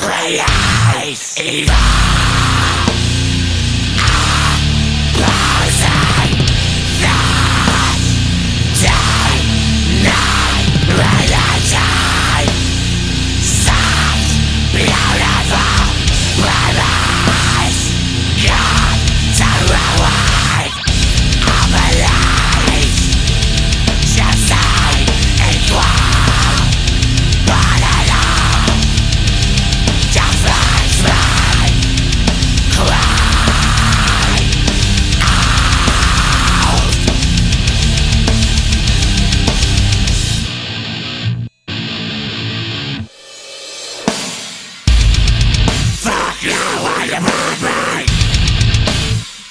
Create, evil.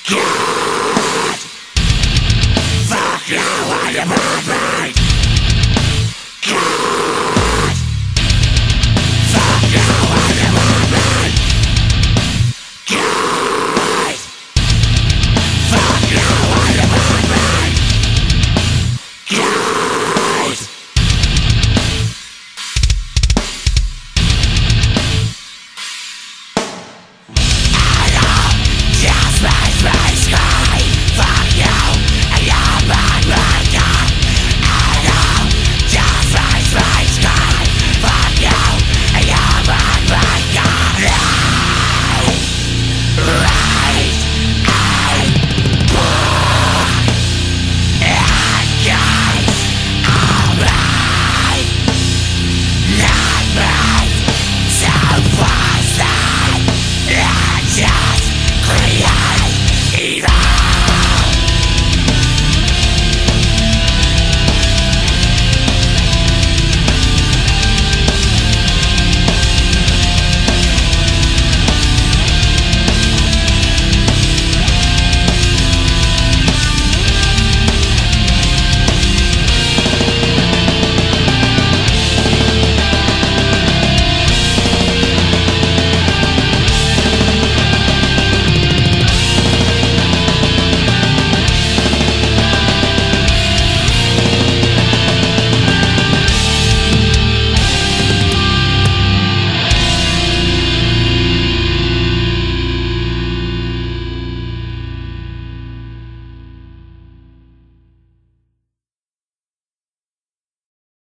Fuck you, Fuck you, Yeah!